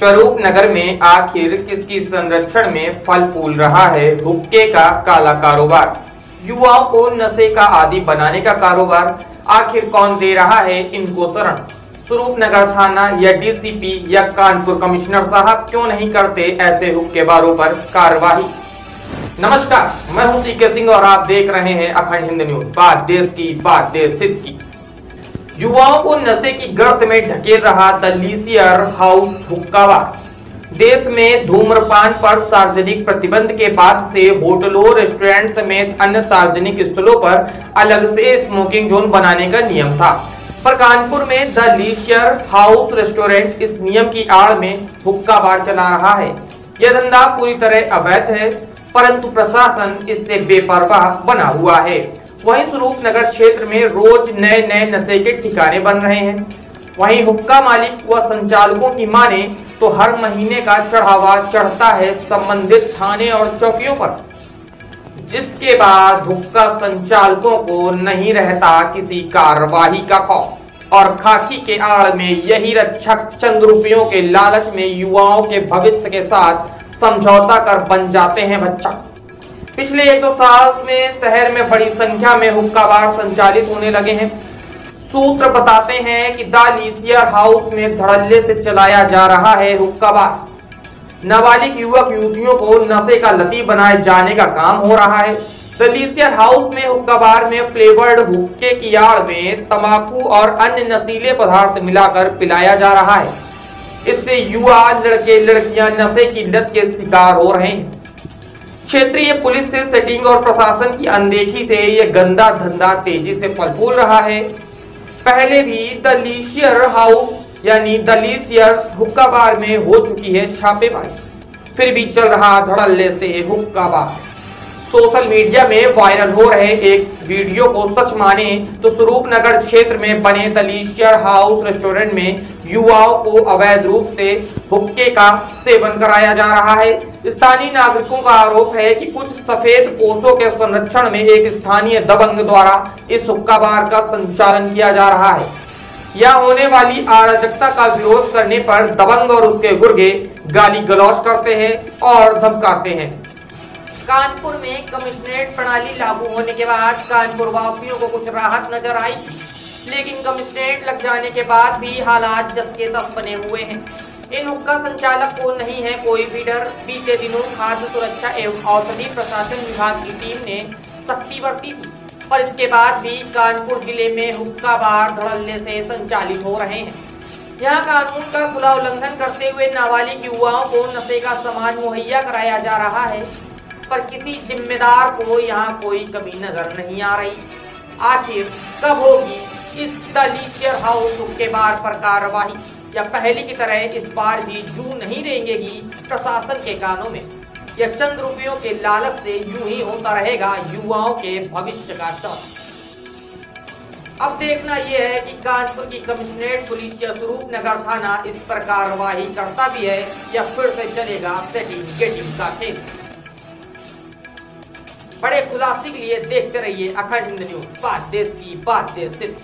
स्वरूप नगर में आखिर किसकी संरक्षण में फल फूल रहा है? हुक्के का काला कारोबार। युवाओं को नशे का आदि बनाने का कारोबार। आखिर कौन दे रहा है इनको शरण? स्वरूप नगर थाना या डीसीपी या कानपुर कमिश्नर साहब क्यों नहीं करते ऐसे हुक्केबारों पर कार्रवाई नमस्कार, मैं हूँ सीके सिंह और आप देख रहे हैं अखंड हिंद न्यूज़। बात देश की, बात देश सिद्ध की। युवाओं को नशे की गर्त में ढकेल रहा द हाउस हुक्कावा। देश में धूम्रपान पर सार्वजनिक प्रतिबंध के बाद से होटलों रेस्टोरेंट समेत अन्य सार्वजनिक स्थलों पर अलग से स्मोकिंग जोन बनाने का नियम था। पर कानपुर में द लीशियर हाउस रेस्टोरेंट इस नियम की आड़ में हुक्का बार चला रहा है। यह धंधा पूरी तरह अवैध है, परंतु प्रशासन इससे बेपरवाह बना हुआ है। वहीं स्वरूप नगर क्षेत्र में रोज नए नए नशे के ठिकाने बन रहे हैं। वहीं हुक्का मालिक व संचालकों की माने तो हर महीने का चढ़ावा चढ़ता है संबंधित थाने और चौकियों पर। जिसके बाद हुक्का संचालकों को नहीं रहता किसी कार्रवाई का खौफ। और खाकी के आड़ में यही रक्षक चंद रुपयों के लालच में युवाओं के भविष्य के साथ समझौता कर बन जाते हैं बच्चा। पिछले एक दो साल में शहर में बड़ी संख्या में हुक्का बार संचालित होने लगे हैं। सूत्र बताते हैं कि दालीसियर हाउस में धड़ल्ले से चलाया जा रहा है हुक्का बार नाबालिग युवक युवतियों को नशे का लती बनाए जाने का काम हो रहा है। दलीसियर हाउस में हुक्का बार में फ्लेवर्ड हुक्के की आड़ में तंबाकू और अन्य नशीले पदार्थ मिलाकर पिलाया जा रहा है। इससे युवा, लड़के, लड़कियाँ नशे की लत के शिकार हो रहे हैं। क्षेत्रीय पुलिस से सेटिंग और प्रशासन की अनदेखी से यह गंदा धंधा तेज़ी से फल फूल रहा है। पहले भी दलीशियर हाउस, यानी दलीशियर हुक्का बार में हो चुकी है छापेमारी। फिर भी चल रहा धड़ल्ले से हुक्का बार सोशल मीडिया में वायरल हो रहे एक वीडियो को सच माने तो स्वरूप नगर क्षेत्र में बने दलीशियर हाउस रेस्टोरेंट में युवाओं को अवैध रूप से हुक्के का सेवन कराया जा रहा है। स्थानीय नागरिकों का आरोप है कि कुछ सफ़ेद पोषों के संरक्षण में एक स्थानीय दबंग द्वारा इस हुक्का बार का संचालन किया जा रहा है। यह होने वाली अराजकता का विरोध करने पर दबंग और उसके गुर्गे गाली गलौज करते हैं और धमकाते हैं। कानपुर में कमिश्नरेट प्रणाली लागू होने के बाद कानपुर वासियों को कुछ राहत नज़र आई, लेकिन कमिश्नरेट लग जाने के बाद भी हालात जस के तस बने हुए हैं। इन हुक्का संचालक को नहीं है, कोई भी डर। बीते दिनों खाद्य सुरक्षा एवं औषधि प्रशासन विभाग की टीम ने सख्ती बरती थी, पर इसके बाद भी कानपुर ज़िले में हुक्का बार धड़ल्ले से संचालित हो रहे हैं। यहाँ कानून का खुला उल्लंघन करते हुए नाबालिग युवाओं को नशे का सामान मुहैया कराया जा रहा है, पर किसी जिम्मेदार को यहाँ कोई कमी नज़र नहीं आ रही। आखिर कब होगी इस दलीशियर हाउस के बार पर कार्रवाई? या पहले की तरह इस बार भी जू नहीं रहेंगे प्रशासन के कानों में। या चंद रुपयों के लालच से यूँ ही होता रहेगा युवाओं के भविष्य का चौथ अब देखना यह है कि कानपुर की कमिश्नरेट पुलिस या स्वरूप नगर थाना इस पर कार्रवाई करता भी है या फिर से चलेगा सेटिंग गेटिंग का खेल। बड़े खुलासे के लिए देखते रहिए अखंड न्यूज़। बात देश की, बात देश सिद्ध।